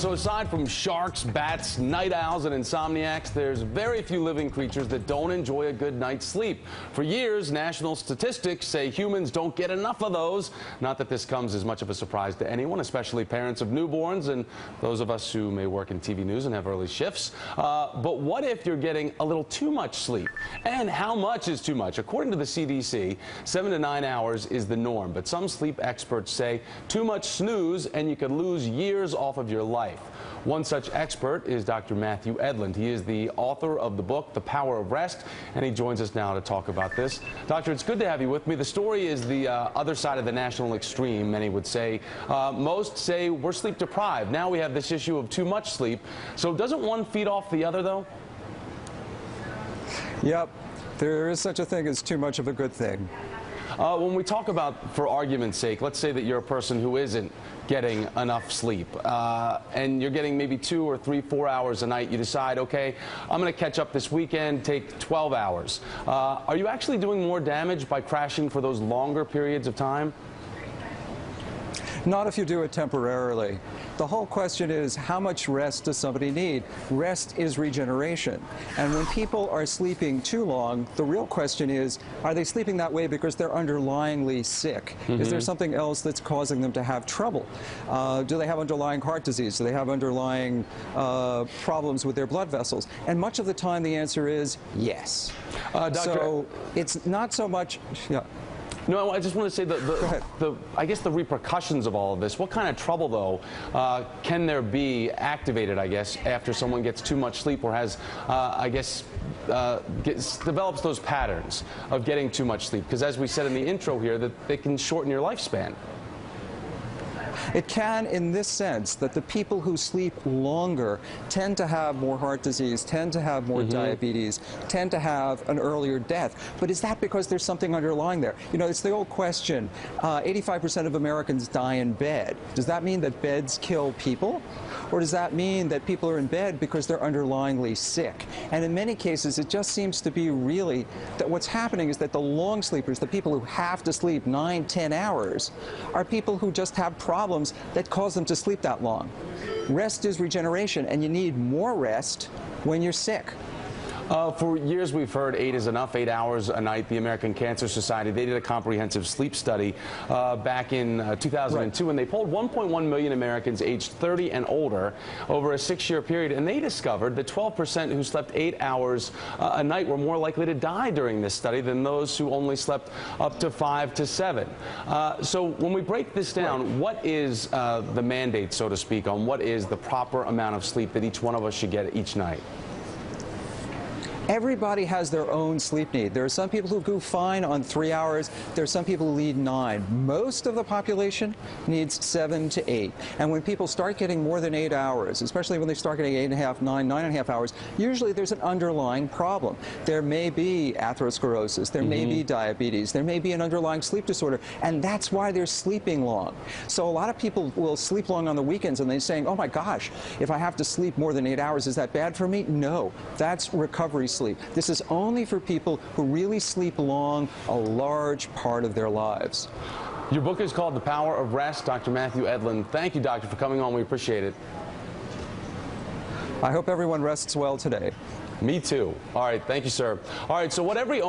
so aside from sharks, bats, night owls, and insomniacs, there's very few living creatures that don't enjoy a good night's sleep. For years, national statistics say humans don't get enough of those. Not that this comes as much of a surprise to anyone, especially parents of newborns and those of us who may work in TV news and have early shifts. Uh, but what if you're getting a little too much sleep? And how much is too much? According to the CDC, seven to nine hours is the norm, but some sleep experts say too much snooze and you could lose years off of your life. One such expert is Dr. Matthew Edlund. He is the author of the book, The Power of Rest, and he joins us now to talk about this. Doctor, it's good to have you with me. The story is the uh, other side of the national extreme, many would say. Uh, most say we're sleep deprived. Now we have this issue of too much sleep. So doesn't one feed off the other, though? Yep. There is such a thing as too much of a good thing. Uh, when we talk about, for argument's sake, let's say that you're a person who isn't getting enough sleep uh, and you're getting maybe two or three, four hours a night. You decide, okay, I'm going to catch up this weekend, take 12 hours. Uh, are you actually doing more damage by crashing for those longer periods of time? Not if you do it temporarily. The whole question is how much rest does somebody need? Rest is regeneration. And when people are sleeping too long, the real question is are they sleeping that way because they're underlyingly sick? Mm -hmm. Is there mm-hmm. something else that's causing them to have trouble? Uh, do they have underlying heart disease? Do they have underlying uh, problems with their blood vessels? And much of the time the answer is yes. Uh, so it's not so much. Yeah. No, I just want to say the, the, the, I guess the repercussions of all of this. What kind of trouble, though, uh, can there be activated, I guess, after someone gets too much sleep or has, uh, I guess, uh, gets, develops those patterns of getting too much sleep? Because as we said in the intro here, that they can shorten your lifespan. It can in this sense that the people who sleep longer tend to have more heart disease, tend to have more mm -hmm. diabetes, tend to have an earlier death. But is that because there's something underlying there? You know, it's the old question, 85% uh, of Americans die in bed. Does that mean that beds kill people? Or does that mean that people are in bed because they're underlyingly sick? And in many cases, it just seems to be really that what's happening is that the long sleepers, the people who have to sleep nine, ten hours, are people who just have problems problems that cause them to sleep that long. Rest is regeneration, and you need more rest when you're sick. Uh, for years, we've heard eight is enough, eight hours a night. The American Cancer Society, they did a comprehensive sleep study uh, back in uh, 2002, right. and they polled 1.1 million Americans aged 30 and older over a six-year period, and they discovered that 12% who slept eight hours uh, a night were more likely to die during this study than those who only slept up to five to seven. Uh, so when we break this down, right. what is uh, the mandate, so to speak, on what is the proper amount of sleep that each one of us should get each night? Everybody has their own sleep need. There are some people who do fine on three hours. There are some people who need nine. Most of the population needs seven to eight. And when people start getting more than eight hours, especially when they start getting eight and a half, nine, nine and a half hours, usually there's an underlying problem. There may be atherosclerosis. There mm -hmm. may be mm-hmm. diabetes. There may be an underlying sleep disorder. And that's why they're sleeping long. So a lot of people will sleep long on the weekends and they're saying, oh my gosh, if I have to sleep more than eight hours, is that bad for me? No, that's recovery sleep sleep. This is only for people who really sleep long a large part of their lives. Your book is called The Power of Rest. Dr. Matthew Edlund. thank you, doctor, for coming on. We appreciate it. I hope everyone rests well today. Me too. All right, thank you, sir. All right, so what every